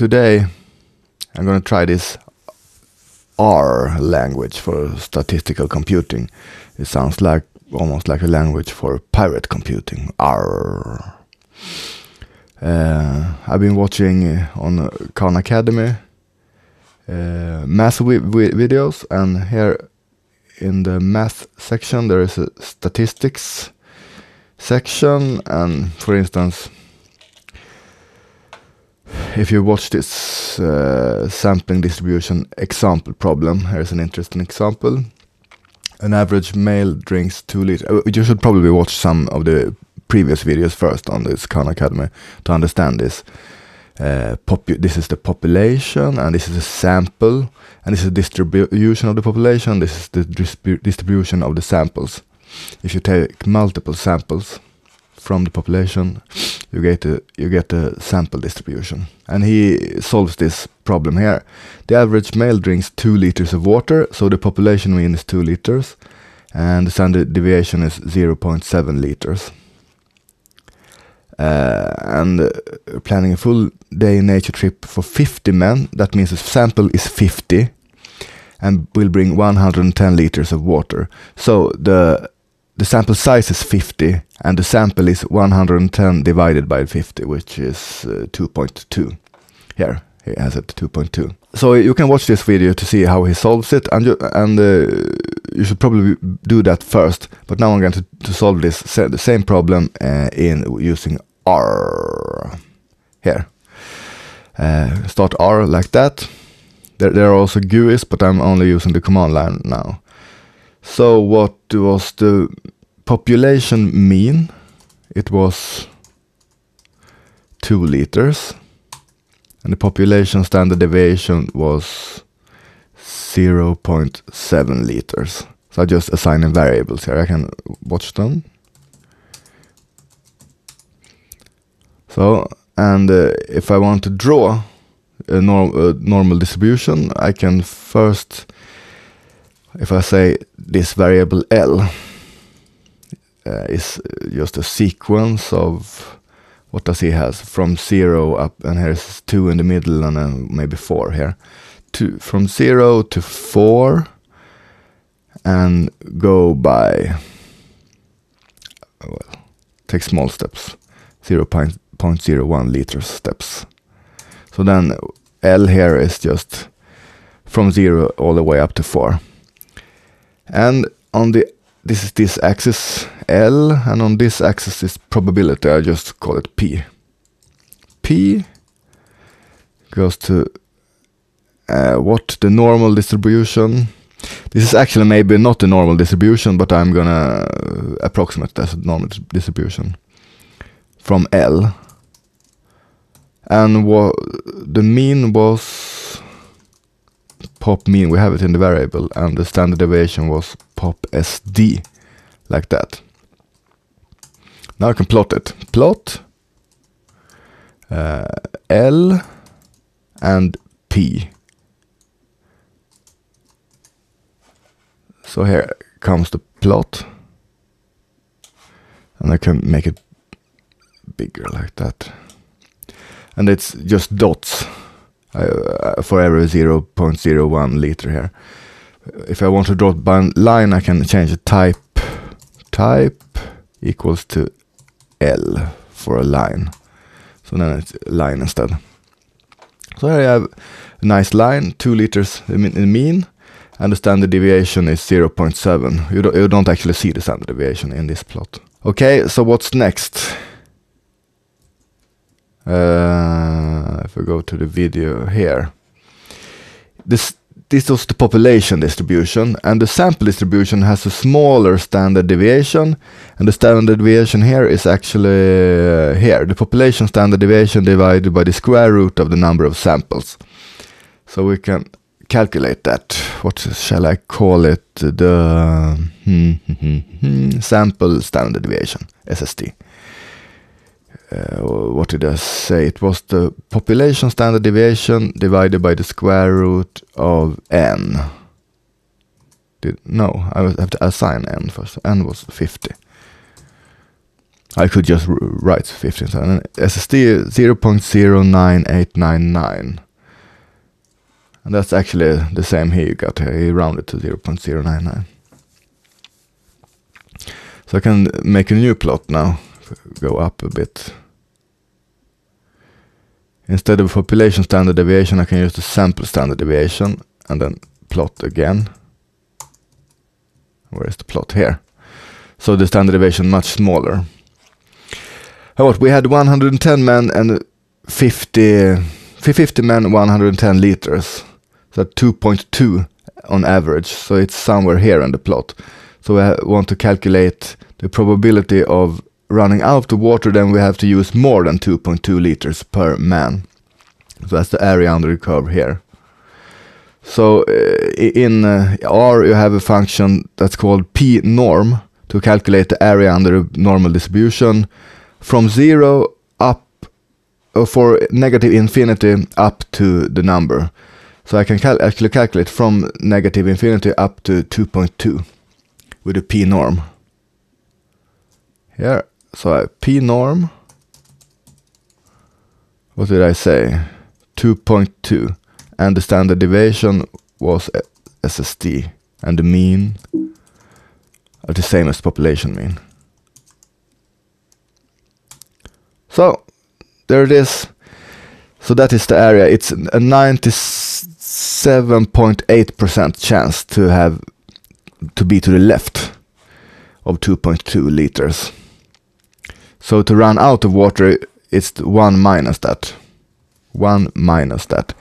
today I'm going to try this R language for statistical computing. It sounds like almost like a language for pirate computing. R. Uh, I've been watching uh, on uh, Khan Academy uh, math vi vi videos, and here in the math section there is a statistics section, and for instance, if you watch this uh, sampling distribution example problem, here's an interesting example. An average male drinks two liters. Uh, you should probably watch some of the previous videos first on this Khan Academy to understand this. Uh, this is the population, and this is a sample, and this is the distribution of the population. This is the distribution of the samples. If you take multiple samples from the population, you get a, you get a sample distribution. And he solves this problem here. The average male drinks 2 liters of water, so the population mean is 2 liters, and the standard deviation is 0.7 liters. Uh, and uh, planning a full day nature trip for 50 men, that means the sample is 50 and will bring 110 liters of water. So the the sample size is 50 and the sample is 110 divided by 50 which is uh, 2.2 here he has it 2.2 so you can watch this video to see how he solves it and you, and uh, you should probably do that first. But now I'm going to, to solve this the same problem uh, in using R. Here. Uh, start R like that. There, there are also GUIs but I'm only using the command line now. So what was the population mean? It was 2 liters. And the population standard deviation was 0.7 liters. So I just assign variables here. I can watch them. So, and uh, if I want to draw a, norm a normal distribution, I can first if I say this variable L uh, is just a sequence of what does he has from zero up and here's two in the middle and then maybe four here. To from zero to four and go by well take small steps. 0 0.01 liters steps. So then L here is just from zero all the way up to four. And on the this is this axis L, and on this axis is probability. I just call it P. P goes to uh, what the normal distribution. This is actually maybe not the normal distribution, but I'm gonna uh, approximate as a normal distribution from L. And what the mean was pop mean, we have it in the variable, and the standard deviation was pop SD, like that. Now I can plot it. Plot uh, L and P. So here comes the plot. And I can make it bigger like that. And it's just dots uh, for every 0.01 liter here. If I want to draw a line, I can change the type. Type equals to L for a line. So then it's line instead. So here I have a nice line, 2 liters in mean, and the standard deviation is 0.7. You, don't, you don't actually see the standard deviation in this plot. Okay, so what's next? Uh, if we go to the video here, this this was the population distribution, and the sample distribution has a smaller standard deviation, and the standard deviation here is actually uh, here, the population standard deviation divided by the square root of the number of samples. So we can calculate that. What shall I call it? The hmm, hmm, hmm, sample standard deviation, SSD uh, what did I say? It was the population standard deviation divided by the square root of n. Did, no, I have to assign n first. n was 50. I could just write 15 and SSD 0.09899 and that's actually the same here you got here he rounded to 0.099 so I can make a new plot now go up a bit instead of population standard deviation I can use the sample standard deviation and then plot again. Where is the plot? Here. So the standard deviation much smaller. What we had 110 men and 50 50 men 110 liters. So 2.2 on average. So it's somewhere here in the plot. So I want to calculate the probability of running out of water then we have to use more than 2.2 liters per man so that's the area under the curve here so uh, in uh, R you have a function that's called p norm to calculate the area under a normal distribution from zero up uh, for negative infinity up to the number. So I can cal actually calculate from negative infinity up to 2.2 with a p norm. Here, so I p norm. What did I say? 2.2 and the standard deviation was SSD, and the mean are the same as population mean. So there it is. So that is the area. It's a 97.8% chance to have to be to the left of 2.2 liters. So to run out of water, it's 1 minus that. 1 minus that.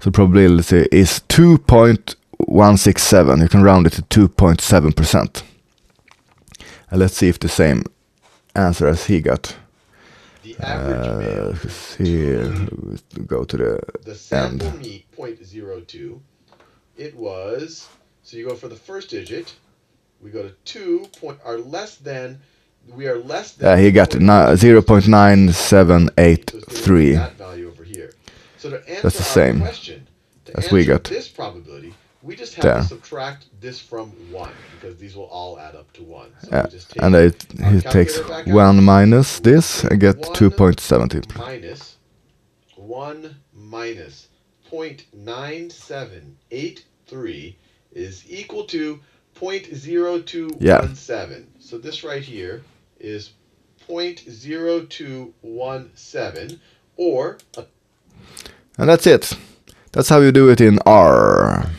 So probability is 2.167. You can round it to 2.7%. And let's see if the same answer as he got. The average uh, here, go to the, the sample end. meet 0.02. It was, so you go for the first digit, we go to 2 point, are less than, we are less than. Yeah, he got ni- 0.9783. That value over here. So That's the same question, as we got. this probability, we just have There. to subtract this from 1 because these will all add up to 1. So Yeah, we uh, just take and it, he takes calculator back out. 1 minus this and get One 2.70. minus 1 minus 0.9783 is equal to 0.0217. So this right here is 0.0217 or And that's it. That's how you do it in R.